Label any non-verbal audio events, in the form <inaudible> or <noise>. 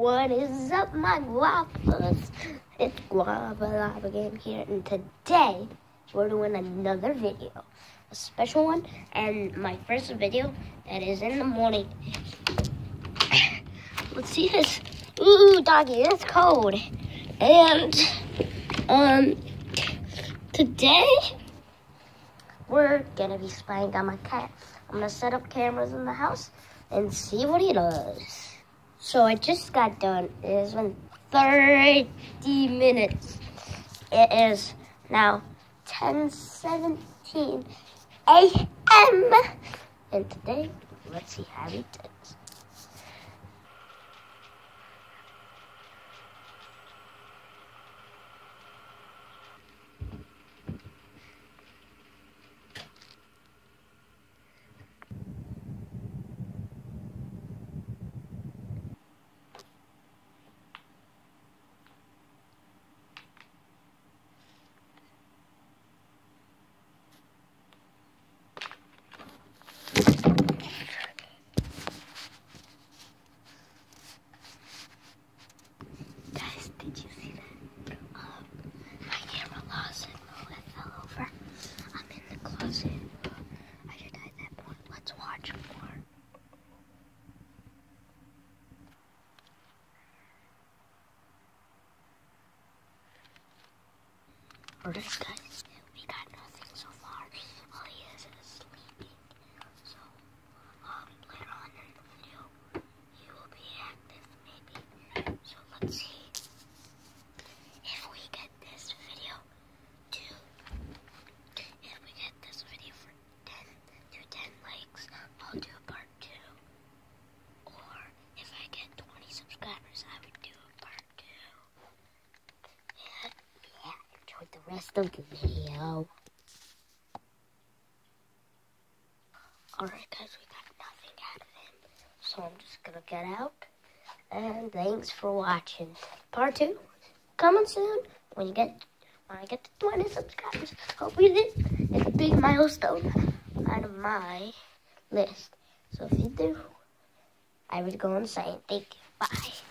What is up, my guavas? It's Guava Lava Game here, and today we're doing another video, a special one, and my first video that is in the morning. <coughs> Let's see this. Ooh, doggy, it's cold. And um, today we're gonna be spying on my cat. I'm gonna set up cameras in the house and see what he does. So I just got done. It has been 30 minutes. It is now 10:17 a.m. And today, let's see how he does. Guys, did you see that? Um, my camera lost signal. It fell over. I'm in the closet. I should die at that point. Let's watch more. Alright, guys, we got nothing so far. All he is is sleeping. So, um, later on in the video, he will be active, maybe. So let's see if we get this video to if we get this video for 10 to 10 likes, I'll do a part two. Or if I get 20 subscribers, I would do a part two. And yeah, enjoy the rest of the video. Alright guys, we got nothing out of him. So I'm just gonna get out. And thanks for watching. Part two coming soon. When you get when I get to 20 subscribers. Hope you did. It's a big milestone out of my list. So if you do, I would go insane. Thank you. Bye.